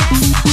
Yes.